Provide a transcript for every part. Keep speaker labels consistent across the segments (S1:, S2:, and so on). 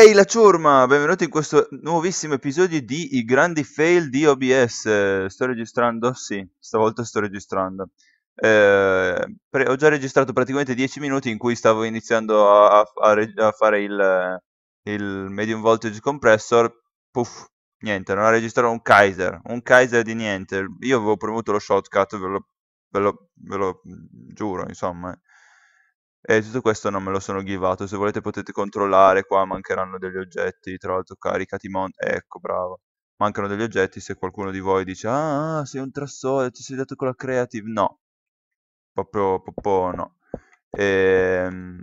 S1: Ehi la ciurma, benvenuti in questo nuovissimo episodio di I grandi fail di OBS. Sto registrando? Sì, stavolta sto registrando. Eh, ho già registrato praticamente 10 minuti in cui stavo iniziando a, a- a fare il, il medium voltage compressor. Puff, niente, non ha registrato un Kaiser, un Kaiser di niente. Io avevo premuto lo shortcut, ve lo, ve lo- ve lo giuro, insomma. E tutto questo non me lo sono givato, se volete potete controllare, qua mancheranno degli oggetti, tra l'altro caricati mon... Ecco, bravo. Mancano degli oggetti, se qualcuno di voi dice Ah, ah, sei un trassore, ti sei dato con la creative. No, proprio, proprio no. Ehm,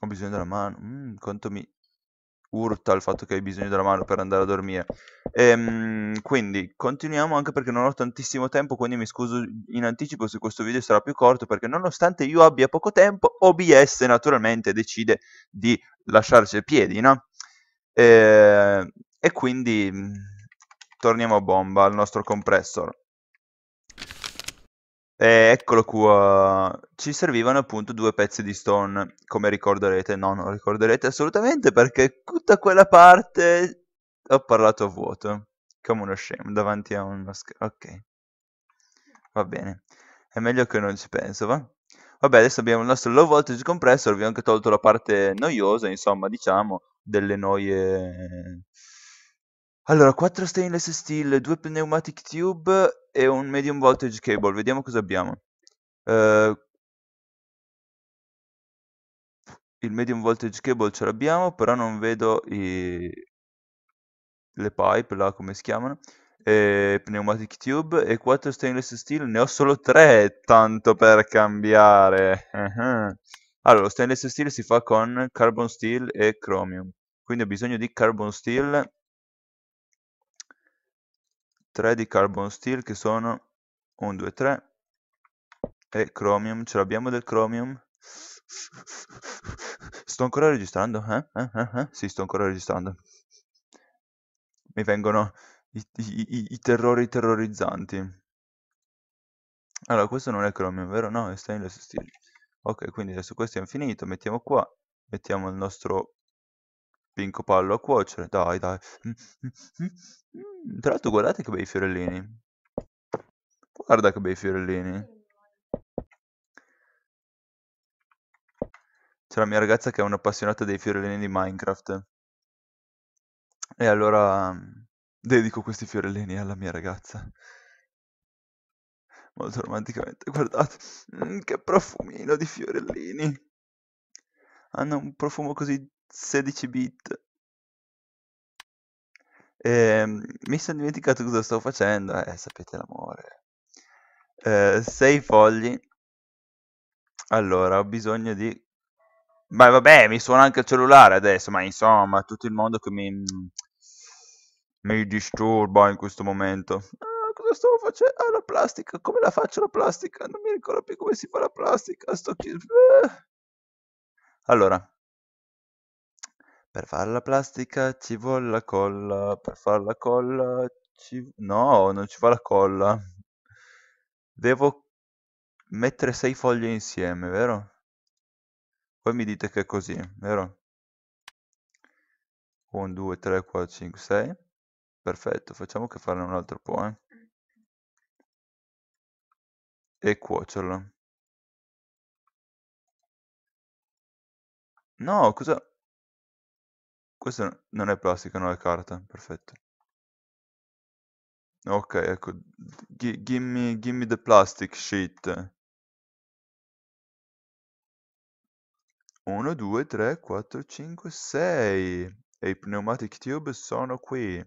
S1: Ho bisogno della mano. Mm, quanto mi urta il fatto che hai bisogno della mano per andare a dormire. Ehm, quindi continuiamo anche perché non ho tantissimo tempo, quindi mi scuso in anticipo se questo video sarà più corto perché nonostante io abbia poco tempo, OBS naturalmente decide di lasciarci i piedi, no? Ehm, e quindi mm, torniamo a bomba al nostro compressor. E eccolo qua, ci servivano appunto due pezzi di stone, come ricorderete, no, non ricorderete assolutamente perché tutta quella parte ho parlato a vuoto, come uno scemo, davanti a uno schermo, ok, va bene, è meglio che non ci penso, va? Vabbè, adesso abbiamo il nostro low voltage compressor, vi ho anche tolto la parte noiosa, insomma, diciamo, delle noie... Allora, 4 stainless steel, 2 pneumatic tube e un medium voltage cable. Vediamo cosa abbiamo. Uh, il medium voltage cable ce l'abbiamo, però non vedo i... le pipe, là come si chiamano. E pneumatic tube e 4 stainless steel, ne ho solo 3, tanto per cambiare. Uh-huh. Allora, lo stainless steel si fa con carbon steel e chromium. Quindi ho bisogno di carbon steel 3 di carbon steel che sono 1, 2, 3 e chromium, ce l'abbiamo del chromium? Sto ancora registrando? Eh? Eh? Eh? eh? Sì, sto ancora registrando. Mi vengono i, i, i, terrori terrorizzanti. Allora, questo non è chromium, vero? No, è stainless steel. Ok, quindi adesso questo è finito, mettiamo qua, mettiamo il nostro pinco pallo a cuocere, dai dai. Tra l'altro guardate che bei fiorellini. Guarda che bei fiorellini. C'è la mia ragazza che è un'appassionata dei fiorellini di Minecraft. E allora dedico questi fiorellini alla mia ragazza. Molto romanticamente. Guardate, mm, che profumino di fiorellini. Hanno un profumo così 16 bit. Ehm, mi sono dimenticato cosa stavo facendo, eh, sapete l'amore. Eh, 6 fogli. Allora, ho bisogno di... Ma vabbè, mi suona anche il cellulare adesso, ma insomma, tutto il mondo che mi... mi disturba in questo momento. Ah, cosa stavo facendo? Ah, la plastica, come la faccio la plastica? Non mi ricordo più come si fa la plastica, sto. Eh. Allora, per fare la plastica ci vuole la colla, per fare la colla ci... No, non ci fa la colla. Devo mettere sei foglie insieme, vero? Poi mi dite che è così, vero? 1, 2, 3, 4, 5, 6. Perfetto, facciamo che farne un altro po', eh. E cuocerlo. No, cosa... Questo non è plastica, no, è carta. Perfetto. Ok, ecco. Gi gimme, gimme the plastic sheet. 1, 2, 3, 4, 5, 6. E i pneumatic tube sono qui.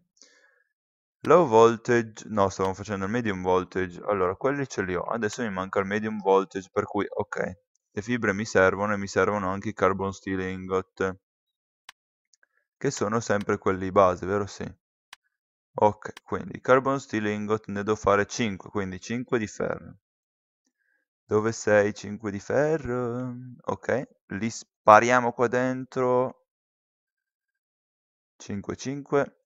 S1: Low voltage, no, stavamo facendo il medium voltage. Allora, quelli ce li ho. Adesso mi manca il medium voltage, per cui, ok. Le fibre mi servono e mi servono anche i carbon steel ingot. Che sono sempre quelli base, vero? Sì. Ok, quindi carbon steel ingot ne devo fare 5, quindi 5 di ferro. Dove sei 5 di ferro? Ok, li spariamo qua dentro. 5, 5.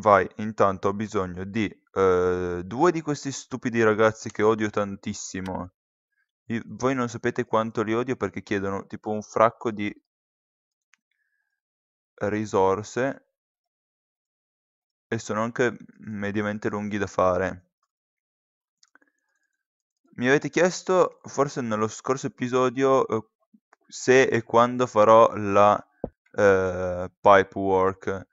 S1: Vai, intanto ho bisogno di eh, due di questi stupidi ragazzi che odio tantissimo. Voi non sapete quanto li odio perché chiedono tipo un fracco di risorse e sono anche mediamente lunghi da fare. Mi avete chiesto, forse nello scorso episodio, eh, se e quando farò la eh, pipe work.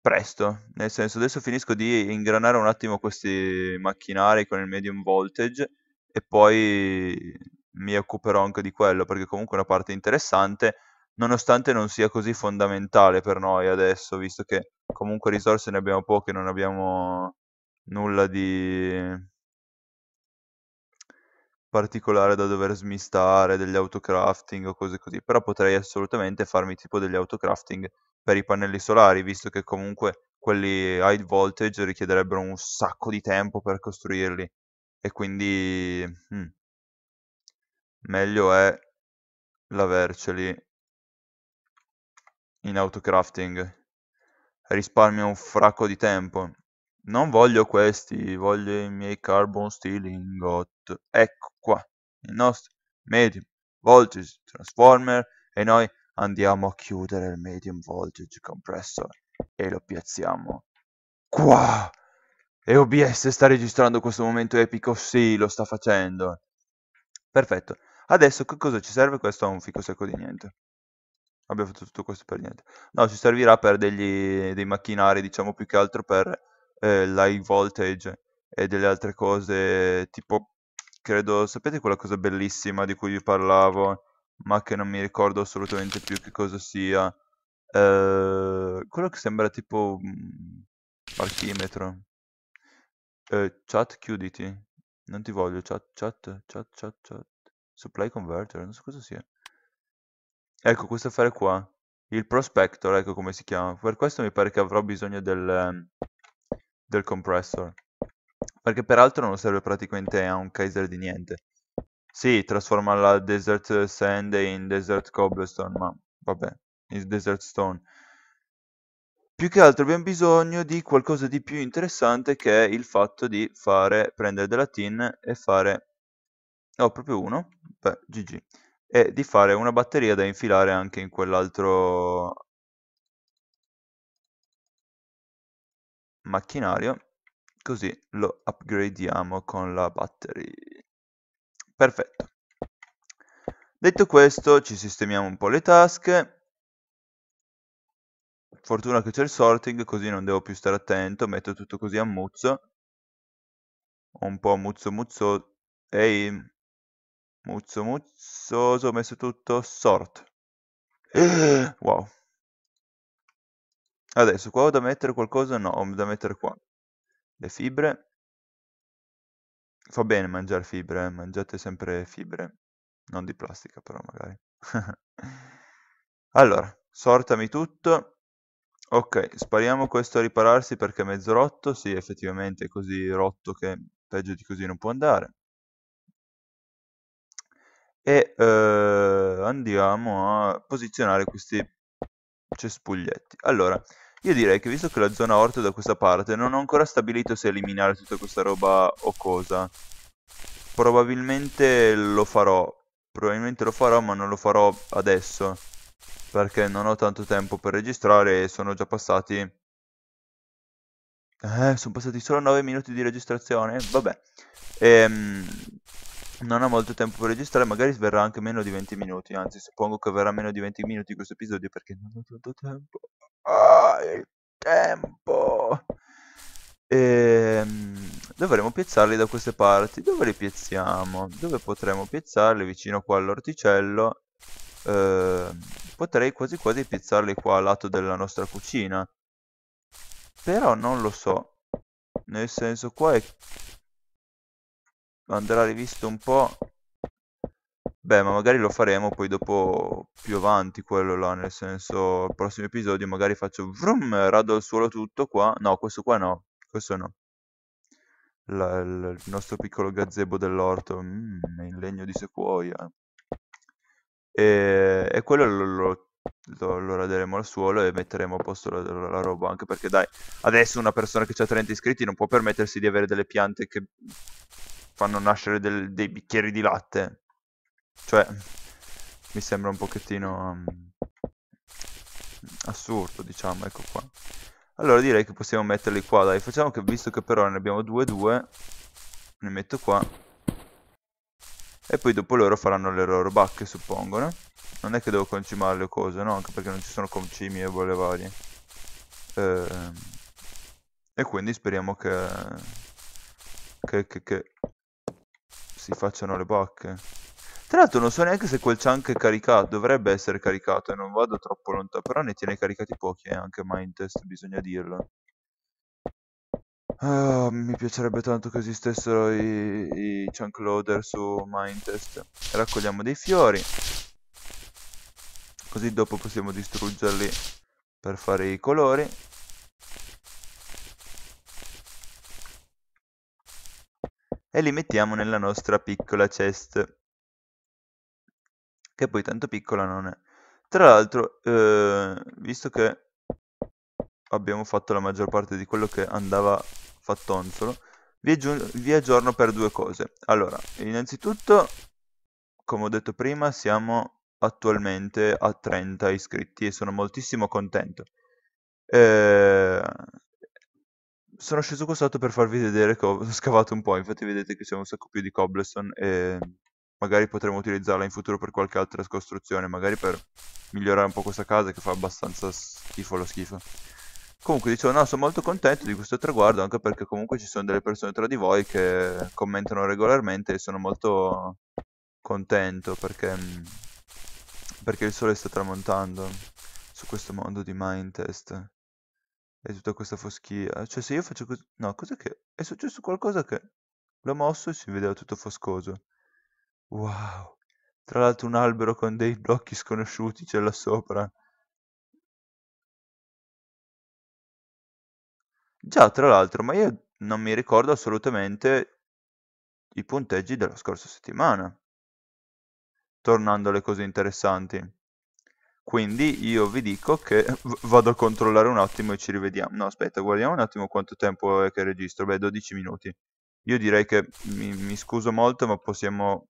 S1: Presto, nel senso adesso finisco di ingranare un attimo questi macchinari con il medium voltage e poi mi occuperò anche di quello perché comunque è una parte interessante nonostante non sia così fondamentale per noi adesso visto che comunque risorse ne abbiamo poche non abbiamo nulla di particolare da dover smistare, degli autocrafting o cose così, però potrei assolutamente farmi tipo degli autocrafting per i pannelli solari, visto che comunque quelli high voltage richiederebbero un sacco di tempo per costruirli. E quindi hmm, meglio è l'averceli in autocrafting. Risparmia un fracco di tempo. Non voglio questi, voglio i miei carbon steel ingot. Ecco qua, il nostro medium voltage transformer e noi andiamo a chiudere il medium voltage compressor e lo piazziamo qua. E OBS sta registrando questo momento epico? Sì, lo sta facendo. Perfetto. Adesso che cosa ci serve? Questo a un fico secco di niente. Abbiamo fatto tutto questo per niente. No, ci servirà per degli, dei macchinari, diciamo più che altro per eh, l'high voltage e delle altre cose, tipo, credo, sapete quella cosa bellissima di cui vi parlavo, ma che non mi ricordo assolutamente più che cosa sia? Eh, quello che sembra tipo archimetro. Eh, chat QDT. Non ti voglio, chat, chat, chat, chat, chat. Supply converter, non so cosa sia. Ecco, questo affare qua. Il prospector, ecco come si chiama. Per questo mi pare che avrò bisogno del, ehm, del compressor. Perché peraltro non serve praticamente a un Kaiser di niente. Sì, trasforma la Desert Sand in Desert Cobblestone, ma vabbè, in Desert Stone. Più che altro abbiamo bisogno di qualcosa di più interessante che è il fatto di fare, prendere della tin e fare... Oh, proprio uno? Beh, GG. E di fare una batteria da infilare anche in quell'altro macchinario così lo upgradiamo con la battery perfetto. Detto questo ci sistemiamo un po' le tasche. Fortuna che c'è il sorting così non devo più stare attento metto tutto così a muzzo. Un po' muzzo muzzo ehi muzzo muzzoso ho messo tutto sort wow Adesso qua ho da mettere qualcosa? No, ho da mettere qua. Le fibre. Fa bene mangiare fibre, eh? mangiate sempre fibre. Non di plastica però magari. allora, sortami tutto. Ok, spariamo questo a ripararsi perché è mezzo rotto. Sì, effettivamente è così rotto che peggio di così non può andare. E eh, andiamo a posizionare questi cespuglietti. Allora, io direi che visto che la zona orto è da questa parte, non ho ancora stabilito se eliminare tutta questa roba o cosa. Probabilmente lo farò. Probabilmente lo farò, ma non lo farò adesso. Perché non ho tanto tempo per registrare e sono già passati... Eh, sono passati solo 9 minuti di registrazione? Vabbè. Ehm, non ho molto tempo per registrare, magari verrà anche meno di 20 minuti, anzi suppongo che verrà meno di 20 minuti questo episodio perché non ho tanto tempo. Ah, il tempo! Ehm, dovremo piazzarli da queste parti. Dove li piazziamo? Dove potremo piazzarli? Vicino qua all'orticello. Ehm, potrei quasi quasi piazzarli qua al lato della nostra cucina. Però non lo so. Nel senso qua è... andrà rivisto un po'. Beh, ma magari lo faremo poi dopo più avanti quello là, nel senso, il prossimo episodio magari faccio vrum, rado al suolo tutto qua. No, questo qua no, questo no. La, il nostro piccolo gazebo dell'orto, mm, in legno di sequoia. E, e quello lo, lo, lo, lo, raderemo al suolo e metteremo a posto la, la, la roba, anche perché dai, adesso una persona che ha 30 iscritti non può permettersi di avere delle piante che fanno nascere del, dei bicchieri di latte cioè, mi sembra un pochettino... Um, assurdo, diciamo, ecco qua. Allora direi che possiamo metterli qua, dai, facciamo che visto che però ne abbiamo due due, ne metto qua. E poi dopo loro faranno le loro bacche, suppongo, no? Non è che devo concimare le cose, no? Anche perché non ci sono concimi e bolle varie. Ehm, e quindi speriamo che, che, che, che si facciano le bacche. Tra l'altro non so neanche se quel chunk è caricato, dovrebbe essere caricato e non vado troppo lontano, però ne tiene caricati pochi eh, anche Mindtest, bisogna dirlo. Ah, mi piacerebbe tanto che esistessero i, i chunk loader su Mindtest. Raccogliamo dei fiori, così dopo possiamo distruggerli per fare i colori. E li mettiamo nella nostra piccola chest che poi tanto piccola non è. Tra l'altro, eh, visto che abbiamo fatto la maggior parte di quello che andava fattonzolo, vi, vi aggiorno per due cose. Allora, innanzitutto, come ho detto prima, siamo attualmente a 30 iscritti e sono moltissimo contento. Eh, sono sceso qua sotto per farvi vedere che ho scavato un po', infatti vedete che c'è un sacco più di cobblestone e magari potremo utilizzarla in futuro per qualche altra costruzione, magari per migliorare un po' questa casa che fa abbastanza schifo lo schifo. Comunque dicevo, no, sono molto contento di questo traguardo, anche perché comunque ci sono delle persone tra di voi che commentano regolarmente e sono molto contento perché, perché il sole sta tramontando su questo mondo di Mindtest e tutta questa foschia. Cioè se io faccio così... No, cos'è che... È successo qualcosa che l'ho mosso e si vedeva tutto foscoso. Wow! Tra l'altro un albero con dei blocchi sconosciuti c'è là sopra. Già, tra l'altro, ma io non mi ricordo assolutamente i punteggi della scorsa settimana. Tornando alle cose interessanti. Quindi io vi dico che vado a controllare un attimo e ci rivediamo. No, aspetta, guardiamo un attimo quanto tempo è che registro. Beh, 12 minuti. Io direi che mi, mi scuso molto, ma possiamo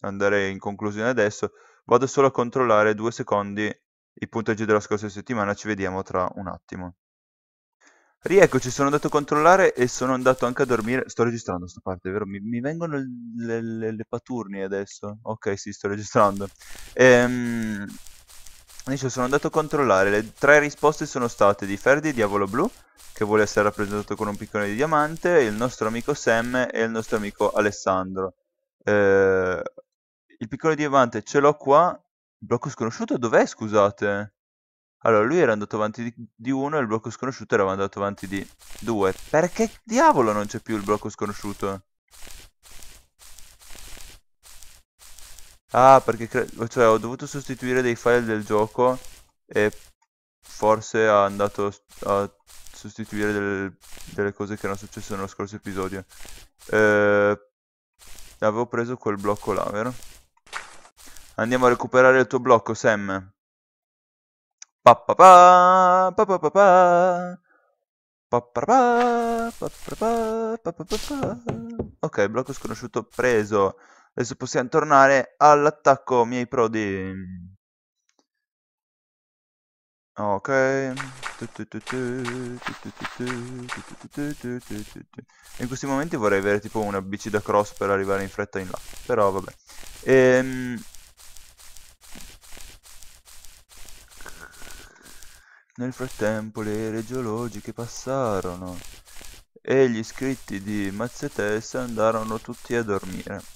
S1: andare in conclusione adesso, vado solo a controllare due secondi i punteggi della scorsa settimana, ci vediamo tra un attimo. Rieccoci, sono andato a controllare e sono andato anche a dormire. Sto registrando sta parte, vero? Mi, mi vengono le, le, le, paturnie adesso. Ok, sì, sto registrando. Ehm, dice, sono andato a controllare. Le tre risposte sono state di Ferdi, Diavolo Blu, che vuole essere rappresentato con un piccone di diamante, il nostro amico Sam e il nostro amico Alessandro. Eh, il piccolo diamante ce l'ho qua. Blocco sconosciuto dov'è, scusate? Allora, lui era andato avanti di, di uno e il blocco sconosciuto era andato avanti di due. Perché diavolo non c'è più il blocco sconosciuto? Ah, perché cioè, ho dovuto sostituire dei file del gioco e forse ha andato a sostituire delle, delle cose che erano successe nello scorso episodio. Eh, avevo preso quel blocco là, vero? Andiamo a recuperare il tuo blocco, Sam. Ok, blocco sconosciuto preso. Adesso possiamo tornare all'attacco miei prodi. Ok. In questi momenti vorrei avere tipo una bici da cross per arrivare in fretta in là. Però vabbè. Ehm... Nel frattempo le ere geologiche passarono e gli iscritti di Mazzetessa andarono tutti a dormire.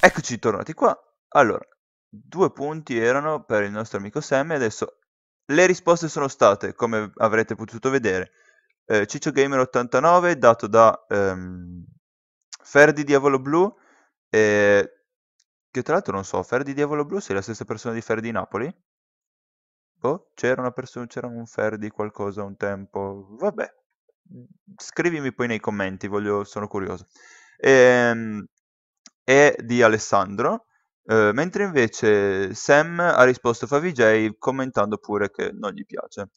S1: Eccoci tornati qua. Allora, due punti erano per il nostro amico Sam e adesso le risposte sono state, come avrete potuto vedere, eh, Ciccio Gamer 89 dato da ehm, Ferdi Diavolo Blu e... che tra l'altro non so, Ferdi Diavolo Blu sei la stessa persona di Ferdi Napoli? Boh, c'era una persona, c'era un Ferdi qualcosa un tempo. Vabbè, scrivimi poi nei commenti, voglio, sono curioso. Ehm, e di Alessandro, eh, mentre invece Sam ha risposto FaviJ commentando pure che non gli piace.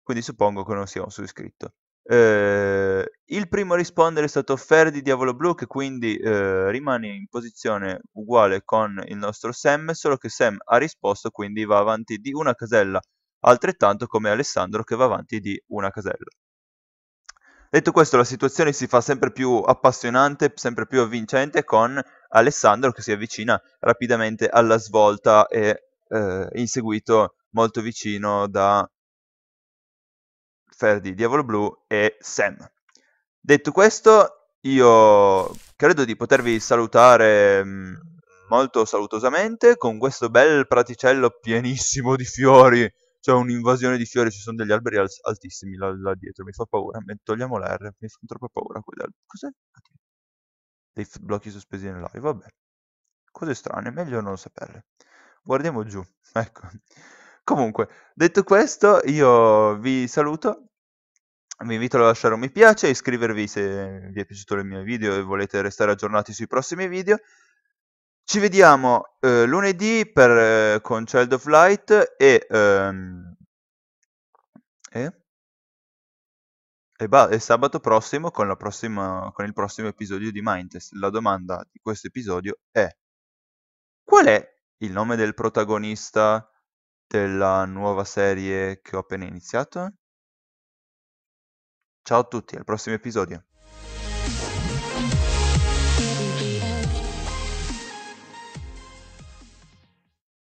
S1: Quindi suppongo che non sia un suo iscritto. Eh, il primo a rispondere è stato Ferdi Diavolo Blu, che quindi eh, rimane in posizione uguale con il nostro Sam, solo che Sam ha risposto, quindi va avanti di una casella altrettanto come Alessandro che va avanti di una casella. Detto questo, la situazione si fa sempre più appassionante, sempre più avvincente con Alessandro che si avvicina rapidamente alla svolta e eh, inseguito molto vicino da Ferdi, Diavolo Blu e Sam. Detto questo, io credo di potervi salutare mm, molto salutosamente con questo bel praticello pienissimo di fiori c'è un'invasione di fiori, ci sono degli alberi al- altissimi là, là, dietro, mi fa paura. togliamo l'R, mi fa troppo paura. Cos'è? Dei blocchi sospesi nell'aria, vabbè. Cose strane, meglio non saperle. Guardiamo giù, ecco. Comunque, detto questo, io vi saluto. Vi invito a lasciare un mi piace, a iscrivervi se vi è piaciuto il mio video e volete restare aggiornati sui prossimi video. Ci vediamo eh, lunedì per, eh, con Child of Light e, ehm, e, e, ba- e sabato prossimo con, la prossima, con il prossimo episodio di Mindtest. La domanda di questo episodio è: qual è il nome del protagonista della nuova serie che ho appena iniziato? Ciao a tutti, al prossimo episodio.